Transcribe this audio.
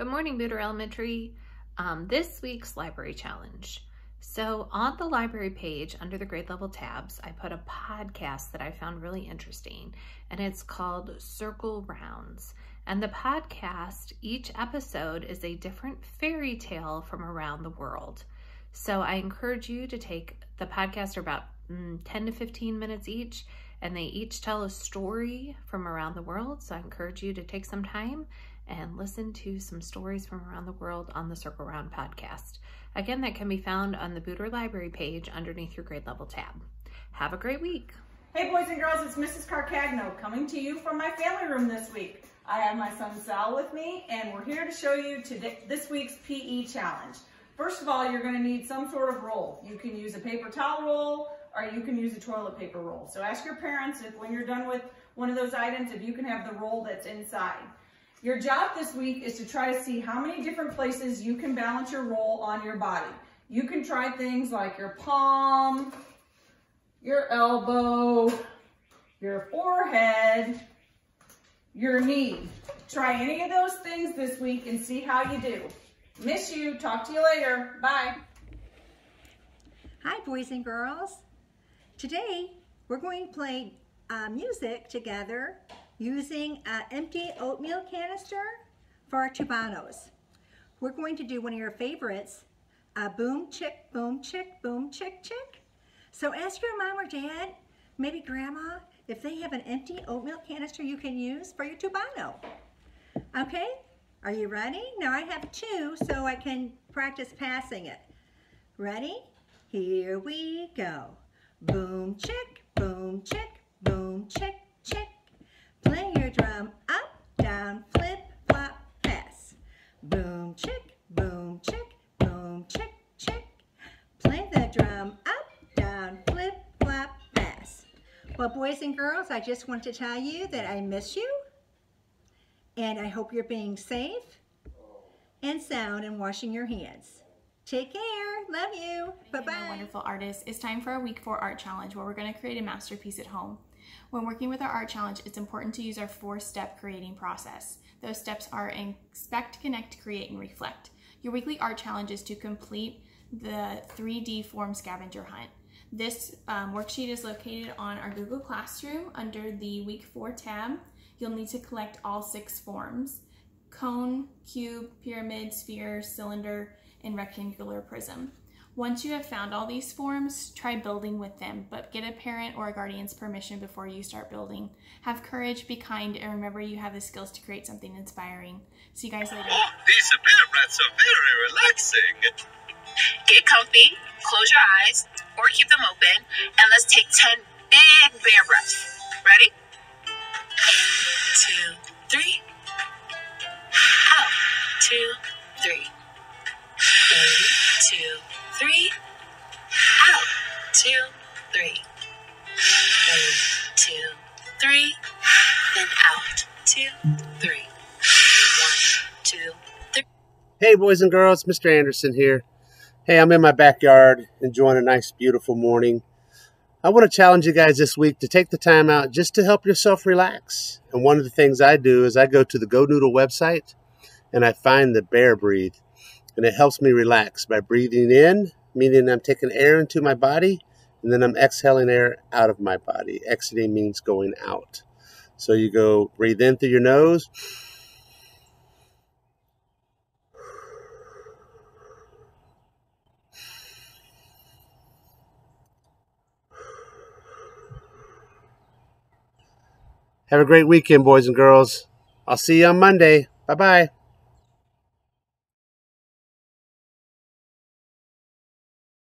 Good morning, Buder Elementary. Um, this week's library challenge. So on the library page under the grade level tabs, I put a podcast that I found really interesting and it's called Circle Rounds. And the podcast, each episode is a different fairy tale from around the world. So I encourage you to take the podcast are about mm, 10 to 15 minutes each and they each tell a story from around the world. So I encourage you to take some time and listen to some stories from around the world on the Circle Round podcast. Again, that can be found on the Buder Library page underneath your grade level tab. Have a great week. Hey boys and girls, it's Mrs. Carcagno coming to you from my family room this week. I have my son Sal with me and we're here to show you today, this week's PE challenge. First of all, you're gonna need some sort of roll. You can use a paper towel roll or you can use a toilet paper roll. So ask your parents if when you're done with one of those items, if you can have the roll that's inside. Your job this week is to try to see how many different places you can balance your roll on your body. You can try things like your palm, your elbow, your forehead, your knee. Try any of those things this week and see how you do. Miss you. Talk to you later. Bye. Hi, boys and girls. Today, we're going to play uh, music together using an empty oatmeal canister for our tubanos. We're going to do one of your favorites, a boom chick, boom chick, boom chick chick. So ask your mom or dad, maybe grandma, if they have an empty oatmeal canister you can use for your tubano. Okay, are you ready? Now I have two so I can practice passing it. Ready? Here we go. Boom chick, boom chick, boom chick, chick. Play your drum up, down, flip, flop, pass. Boom, chick, boom, chick, boom, chick, chick. Play the drum up, down, flip, flop, pass. Well, boys and girls, I just want to tell you that I miss you. And I hope you're being safe and sound and washing your hands. Take care. Love you. Bye-bye. Wonderful artists. It's time for our week four art challenge where we're going to create a masterpiece at home. When working with our art challenge, it's important to use our four-step creating process. Those steps are inspect, connect, create, and reflect. Your weekly art challenge is to complete the 3D form scavenger hunt. This um, worksheet is located on our Google Classroom under the Week 4 tab. You'll need to collect all six forms, cone, cube, pyramid, sphere, cylinder, and rectangular prism. Once you have found all these forms, try building with them, but get a parent or a guardian's permission before you start building. Have courage, be kind, and remember you have the skills to create something inspiring. See you guys later. Oh, these bear rats are very relaxing. Get comfy, close your eyes, or keep them open, and let's take 10 big bear breaths. Ready? In, two, three. Out, two, Hey, boys and girls, Mr. Anderson here. Hey, I'm in my backyard enjoying a nice, beautiful morning. I want to challenge you guys this week to take the time out just to help yourself relax. And one of the things I do is I go to the Go Noodle website and I find the bear breathe. And it helps me relax by breathing in, meaning I'm taking air into my body, and then I'm exhaling air out of my body. Exiting means going out. So you go breathe in through your nose. Have a great weekend, boys and girls. I'll see you on Monday. Bye bye.